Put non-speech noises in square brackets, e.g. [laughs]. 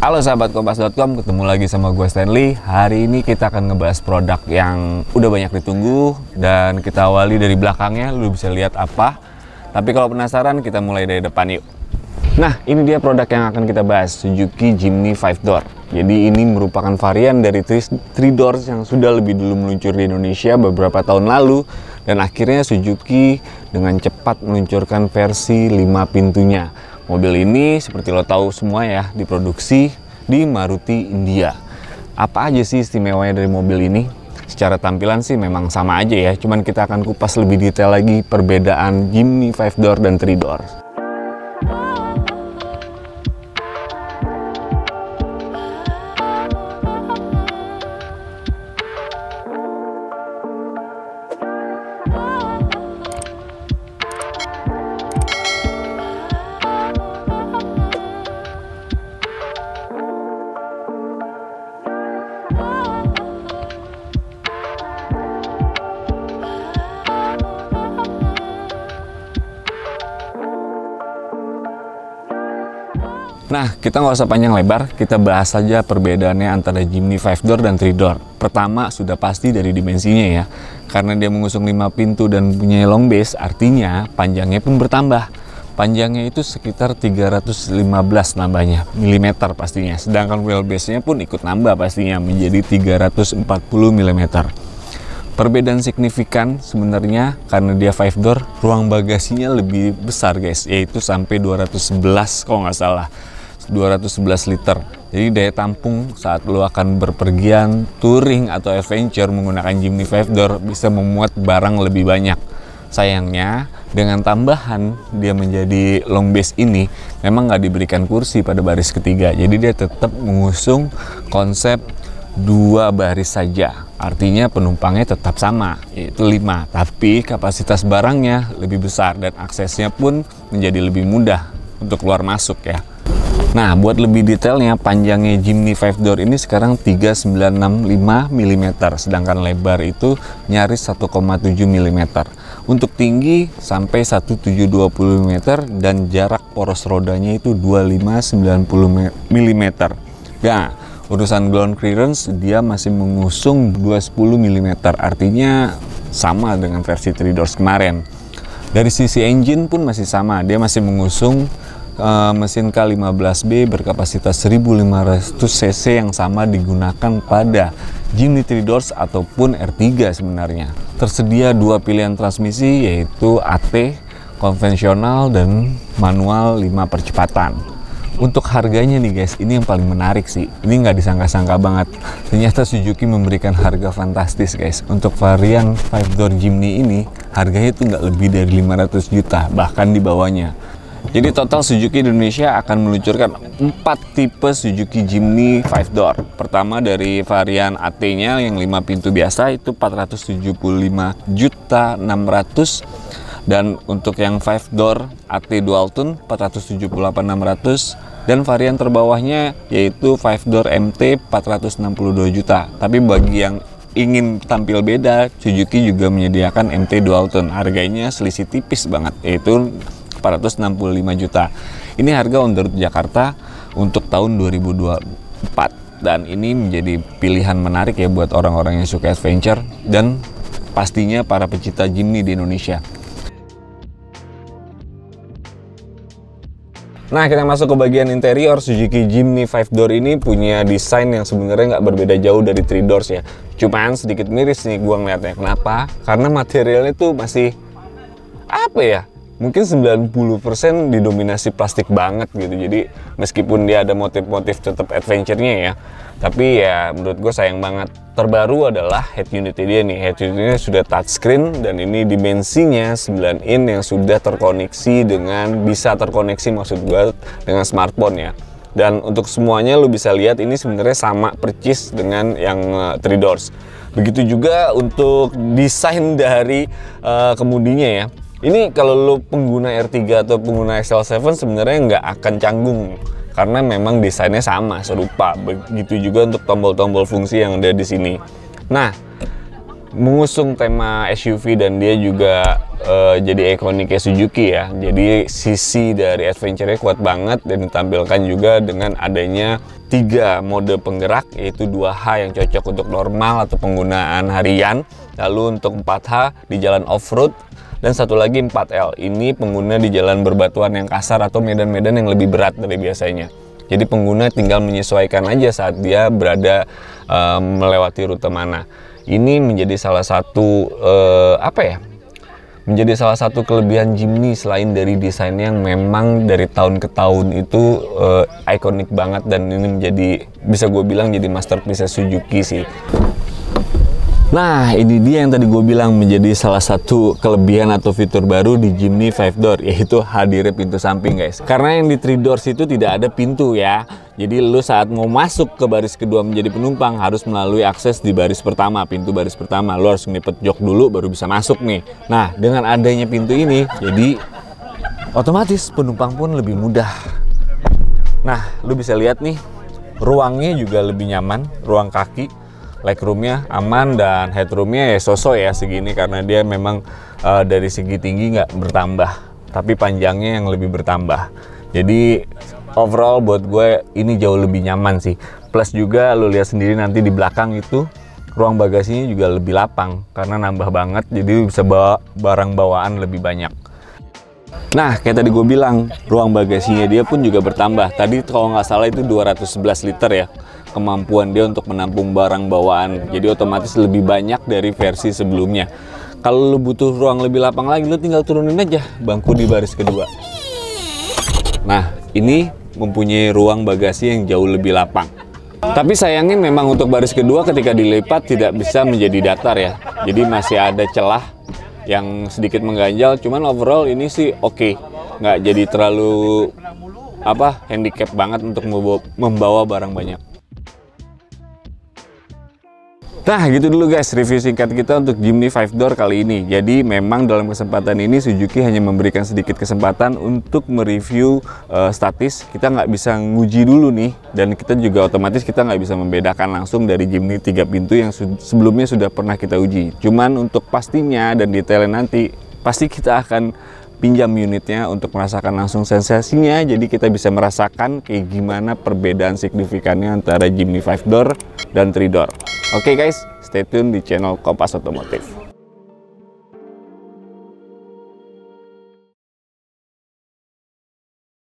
Halo sahabat kompas.com, ketemu lagi sama gue Stanley. Hari ini kita akan ngebahas produk yang udah banyak ditunggu dan kita awali dari belakangnya, lu bisa lihat apa. Tapi kalau penasaran, kita mulai dari depan yuk. Nah, ini dia produk yang akan kita bahas, Suzuki Jimny 5 Door. Jadi ini merupakan varian dari 3 Doors yang sudah lebih dulu meluncur di Indonesia beberapa tahun lalu dan akhirnya Suzuki dengan cepat meluncurkan versi 5 pintunya. Mobil ini seperti lo tahu semua ya diproduksi di Maruti India. Apa aja sih istimewanya dari mobil ini? Secara tampilan sih memang sama aja ya, cuman kita akan kupas lebih detail lagi perbedaan Jimny 5 door dan 3 door. Nah, kita nggak usah panjang lebar, kita bahas saja perbedaannya antara Jimny 5 door dan 3 door. Pertama, sudah pasti dari dimensinya ya. Karena dia mengusung 5 pintu dan punya long base, artinya panjangnya pun bertambah. Panjangnya itu sekitar 315 nambahnya, milimeter pastinya. Sedangkan wheelbase-nya pun ikut nambah pastinya menjadi 340 mm. Perbedaan signifikan sebenarnya karena dia 5 door, ruang bagasinya lebih besar guys, yaitu sampai 211 kalau nggak salah. 211 liter. Jadi daya tampung saat lo akan berpergian, touring atau adventure menggunakan Jimny 5 door bisa memuat barang lebih banyak. Sayangnya, dengan tambahan dia menjadi long base ini memang nggak diberikan kursi pada baris ketiga. Jadi dia tetap mengusung konsep dua baris saja. Artinya penumpangnya tetap sama, yaitu 5. Tapi kapasitas barangnya lebih besar dan aksesnya pun menjadi lebih mudah untuk keluar masuk ya. Nah, buat lebih detailnya, panjangnya Jimny 5 door ini sekarang 3965 mm, sedangkan lebar itu nyaris 1,7 mm. Untuk tinggi sampai 1720 mm dan jarak poros rodanya itu 2590 mm. Nah, urusan ground clearance dia masih mengusung 210 mm, artinya sama dengan versi 3 doors kemarin. Dari sisi engine pun masih sama, dia masih mengusung uh, mesin K15B berkapasitas 1500 cc yang sama digunakan pada Jimny 3 Doors ataupun R3 sebenarnya. Tersedia dua pilihan transmisi yaitu AT konvensional dan manual 5 percepatan. Untuk harganya nih guys, ini yang paling menarik sih. Ini nggak disangka-sangka banget. Ternyata Suzuki memberikan harga fantastis guys. Untuk varian 5 door Jimny ini, harganya itu nggak lebih dari 500 juta, bahkan di bawahnya. Jadi total Suzuki Indonesia akan meluncurkan 4 tipe Suzuki Jimny 5 door. Pertama dari varian AT-nya yang 5 pintu biasa itu 475 juta 600 dan untuk yang 5 door AT dual tone 478 600 dan varian terbawahnya yaitu 5 door MT 462 juta. Tapi bagi yang ingin tampil beda, Suzuki juga menyediakan MT dual tone. Harganya selisih tipis banget, yaitu 465 juta. Ini harga on the road Jakarta untuk tahun 2024 dan ini menjadi pilihan menarik ya buat orang-orang yang suka adventure dan pastinya para pecinta Jimny di Indonesia. Nah kita masuk ke bagian interior Suzuki Jimny 5 door ini punya desain yang sebenarnya nggak berbeda jauh dari 3 doors ya Cuman sedikit miris nih gua ngeliatnya Kenapa? Karena materialnya tuh masih apa ya mungkin 90% didominasi plastik banget gitu. Jadi meskipun dia ada motif-motif tetap adventure-nya ya tapi ya menurut gue sayang banget. Terbaru adalah head unit dia nih. Head unitnya sudah touchscreen dan ini dimensinya 9 in yang sudah terkoneksi dengan bisa terkoneksi maksud gue dengan smartphone ya. Dan untuk semuanya lo bisa lihat ini sebenarnya sama percis dengan yang uh, three doors. Begitu juga untuk desain dari uh, kemudinya ya ini kalau lo pengguna R3 atau pengguna XL7 sebenarnya nggak akan canggung karena memang desainnya sama serupa. Begitu juga untuk tombol-tombol fungsi yang ada di sini. Nah mengusung tema SUV dan dia juga uh, jadi ikoniknya Suzuki ya. Jadi sisi dari adventure-nya kuat banget dan ditampilkan juga dengan adanya tiga mode penggerak yaitu 2H yang cocok untuk normal atau penggunaan harian lalu untuk 4H di jalan off-road dan satu lagi 4L ini pengguna di jalan berbatuan yang kasar atau medan-medan yang lebih berat dari biasanya. Jadi pengguna tinggal menyesuaikan aja saat dia berada um, melewati rute mana. Ini menjadi salah satu uh, apa ya? Menjadi salah satu kelebihan Jimny selain dari desainnya yang memang dari tahun ke tahun itu uh, ikonik banget dan ini menjadi bisa gue bilang jadi masterpiece Suzuki sih. Nah, ini dia yang tadi gue bilang menjadi salah satu kelebihan atau fitur baru di Jimny 5 Door, [laughs] yaitu hadirnya pintu samping guys. Karena yang di 3 Doors itu tidak ada pintu ya. Jadi lu saat mau masuk ke baris kedua menjadi penumpang harus melalui akses di baris pertama, pintu baris pertama. Lu harus ngipet jok dulu baru bisa masuk nih. Nah, dengan adanya pintu ini, jadi otomatis penumpang pun lebih mudah. Nah, lu bisa lihat nih, ruangnya juga lebih nyaman, ruang kaki legroomnya aman dan headroomnya ya sosok ya segini karena dia memang uh, dari segi tinggi nggak bertambah tapi panjangnya yang lebih bertambah. Jadi overall buat gue ini jauh lebih nyaman sih. Plus juga lo lihat sendiri nanti di belakang itu ruang bagasinya juga lebih lapang karena nambah banget jadi bisa bawa barang bawaan lebih banyak Nah, kayak tadi gue bilang, ruang bagasinya dia pun juga bertambah. Tadi kalau nggak salah itu 211 liter ya kemampuan dia untuk menampung barang bawaan. Jadi otomatis lebih banyak dari versi sebelumnya. Kalau lu butuh ruang lebih lapang lagi, lu tinggal turunin aja bangku di baris kedua. Nah, ini mempunyai ruang bagasi yang jauh lebih lapang. Tapi sayangnya memang untuk baris kedua ketika dilipat tidak bisa menjadi datar ya. Jadi masih ada celah yang sedikit mengganjal. Cuman overall ini sih oke. Okay. Nggak jadi terlalu apa handicap banget untuk membawa barang banyak. Nah gitu dulu guys. Review singkat kita untuk Jimny 5 Door kali ini. Jadi memang dalam kesempatan ini Suzuki hanya memberikan sedikit kesempatan untuk mereview uh, statis. Kita nggak bisa nguji dulu nih. Dan kita juga otomatis kita nggak bisa membedakan langsung dari Jimny 3 pintu yang sebelumnya sudah pernah kita uji. Cuman untuk pastinya dan detailnya nanti Pasti kita akan pinjam unitnya untuk merasakan langsung sensasinya jadi kita bisa merasakan kayak gimana perbedaan signifikannya antara Jimny 5 door dan 3 door Oke okay guys, stay tune di channel Kompas Otomotif.